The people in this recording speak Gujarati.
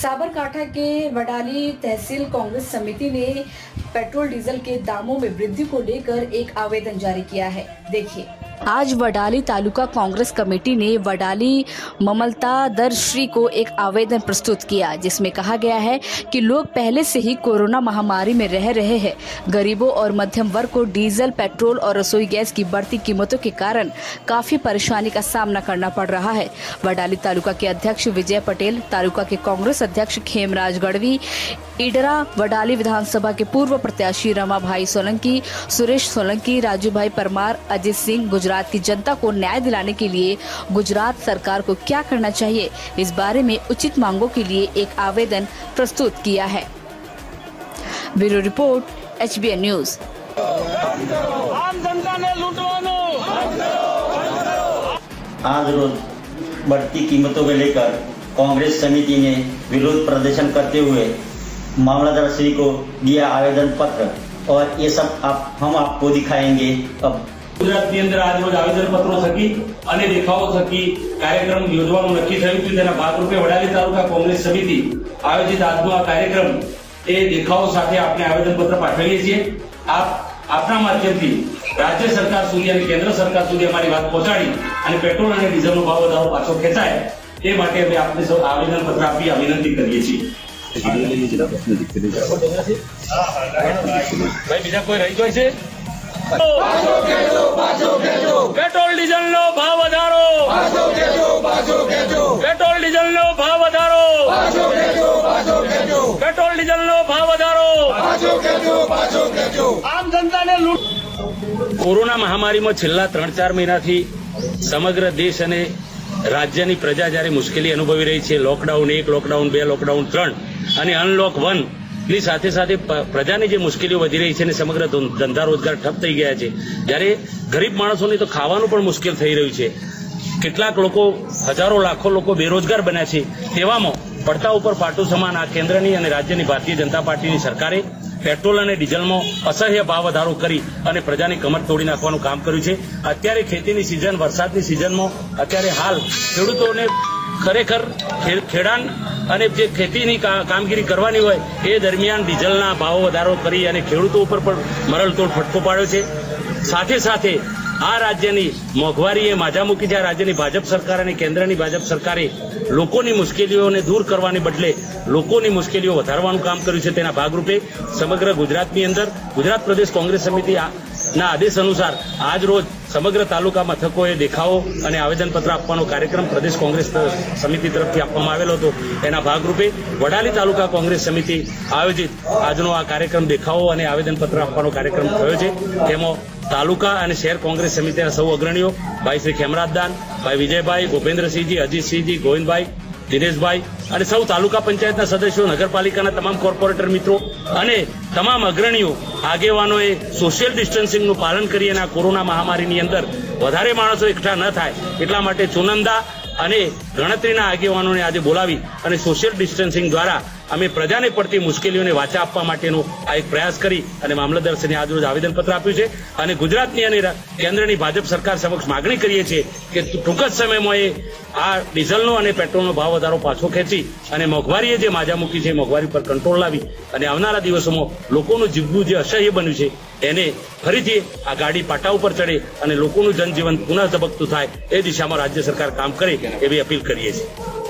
साबरकांठा के वडाली तहसील कांग्रेस समिति ने पेट्रोल डीजल के दामों में वृद्धि को लेकर एक आवेदन जारी किया है देखिए आज वडाली तालुका कांग्रेस कमेटी ने वडाली ममलता दर श्री को एक आवेदन प्रस्तुत किया, जिसमें कहा गया है कि लोग पहले से ही कोरोना महामारी में रह रहे हैं। गरीबों और मध्यम वर्ग को डीजल, पेट्रोल और रसोई गैस की बढ़ती कीमतों के कारण काफ़ी परेशानी का सामना करना पड़ रहा है। वडाली तालुका के अध्यक्ष विजय पटेल, तालुका के कांग्रेस अध्यक्ष खेमराज गढ़वी इडरा वडाली विधानसभा के पूर्व प्रत्याशी रमा भाई सोलंकी सुरेश सोलंकी राजू भाई परमार अजीत सिंह गुजरात की जनता को न्याय दिलाने के लिए गुजरात सरकार को क्या करना चाहिए? इस बारे में उचित मांगों के लिए एक आवेदन प्रस्तुत किया है। Bureau report HBN news. आज रोज बढ़ती कीमतों को लेकर कांग्रेस समिति ने विरोध प्रदर्शन करते हुए मामलादार श्री को दिया आवेदन पत्र और ये सब आप हम आपको दिखाएंगे अब ગુજરાતની અંદર આજરોજ આવેદનપત્રો થકી અને દેખાવો થકી કાર્યક્રમ યોજવાનું નક્કી થયું હતું તેના ભાગરૂપે વડાલી તાલુકા કોંગ્રેસ સમિતિ આયોજિત આજનો આ કાર્યક્રમ એ દેખાવો સાથે આપણે આવેદનપત્ર પાઠવીએ છીએ આપ આપના માધ્યમથી રાજ્ય સરકાર સુધી અને કેન્દ્ર સરકાર સુધી અમારી વાત પહોંચાડી અને પેટ્રોલ અને ડીઝલનો ભાવ વધારો પાછો ખેંચાય એ માટે અમે આપને સૌ આવેદનપત્ર આપી આ વિનંતી કરીએ છીએ પેટ્રોલ ડીઝલ નો ભાવ વધારો. પેટ્રોલ ડીઝલ નો ભાવ વધારો. પેટ્રોલ ડીઝલ નો ભાવ વધારો. આમ જનતાને કોરોના મહામારીમાં છેલ્લા ત્રણ ચાર મહિનાથી સમગ્ર દેશ અને રાજ્યની પ્રજા જ્યારે મુશ્કેલી અનુભવી રહી છે લોકડાઉન એક લોકડાઉન બે લોકડાઉન ત્રણ અને અનલોક વનની સાથે સાથે પ્રજાની જે મુશ્કેલીઓ વધી રહી છે અને સમગ્ર ધંધા રોજગાર ઠપ થઈ ગયા છે. જ્યારે ગરીબ માણસોને તો ખાવાનું પણ મુશ્કેલ થઈ રહ્યું છે. કેટલાક લોકો, હજારો લાખો લોકો બેરોજગાર બન્યા છે. તેવામાં પડતા ઉપર પાટું સમાન આ કેન્દ્રની અને રાજ્યની ભારતીય જનતા પાર્ટીની સરકારે પેટ્રોલ અને ડીઝલમાં અસહ્ય ભાવ વધારો કરી અને પ્રજાની કમર તોડી નાખવાનું કામ કર્યું છે. અત્યારે ખેતીની સિઝન, વરસાદની સિઝનમાં અત્યારે હાલ ખેડૂતોને ખરેખર ખેડાણ અને જે ખેતીની કામગીરી કરવાની હોય, એ દરમિયાન ડીઝલના ભાવો વધારો કરી અને ખેડૂતો ઉપર પણ મરલતોડ ફટકો પાડ્યો છે. સાથે સાથે આ રાજ્યની મોંઘવારીએ માજા મૂકી છે. આ રાજ્યની ભાજપ સરકાર અને કેન્દ્રની ભાજપ સરકારે લોકોની મુશ્કેલીઓને દૂર કરવાને બદલે લોકોની મુશ્કેલીઓ વધારવાનું કામ કર્યું છે. તેના ભાગરૂપે સમગ્ર ગુજરાતની અંદર ગુજરાત પ્રદેશ કોંગ્રેસ સમિતિ ના આદેશ અનુસાર આજ રોજ સમગ્ર તાલુકા મથકોએ દેખાવો અને આવેદનપત્ર આપવાનો કાર્યક્રમ પ્રદેશ કોંગ્રેસ સમિતિ તરફથી આપવામાં આવેલો હતો. એના ભાગરૂપે વડાલી તાલુકા કોંગ્રેસ સમિતિ આયોજિત આજનો આ કાર્યક્રમ દેખાવો અને આવેદનપત્ર આપવાનો કાર્યક્રમ થયો છે. તેમાં તાલુકા અને શહેર કોંગ્રેસ સમિતિના સૌ અગ્રણીઓ, ભાઈ શ્રી ખેમરાજદાન, ભાઈ વિજયભાઈ ભૂપેન્દ્રસિંહજી અજીતસિંહજી, ગોવિંદભાઈ દિનેશભાઈ અને સૌ તાલુકા પંચાયતના સદસ્યો, નગરપાલિકાના તમામ કોર્પોરેટર મિત્રો અને તમામ અગ્રણીઓ, આગેવાનોએ સોશિયલ ડિસ્ટન્સિંગનું પાલન કરી અને આ કોરોના મહામારીની અંદર વધારે માણસો એકઠા ન થાય એટલા માટે ચુનંદા અને ગણતરીના આગેવાનોને આજે બોલાવી અને સોશિયલ ડિસ્ટન્સિંગ દ્વારા અમે પ્રજાને પડતી મુશ્કેલીઓને વાચા આપવા માટેનો આ એક પ્રયાસ કરી અને મામલતદારશ્રીને આજરોજ આવેદનપત્ર આપ્યું છે. અને ગુજરાતની અને કેન્દ્રની ભાજપ સરકાર સમક્ષ માગણી કરીએ છીએ કે ટૂંક જ સમયમાં એ આ ડીઝલનો અને પેટ્રોલનો ભાવ વધારો પાછો ખેંચી અને મોંઘવારીએ જે માજા મૂકી છે મોંઘવારી પર કંટ્રોલ લાવી અને આવનારા દિવસોમાં લોકોનું જીવવું જે અસહ્ય બન્યું છે એને ફરીથી આ ગાડી પાટા ઉપર ચડે અને લોકોનું જનજીવન પુનઃ ધબકતું થાય એ દિશામાં રાજ્ય સરકાર કામ કરે એવી અપીલ કરીએ છીએ.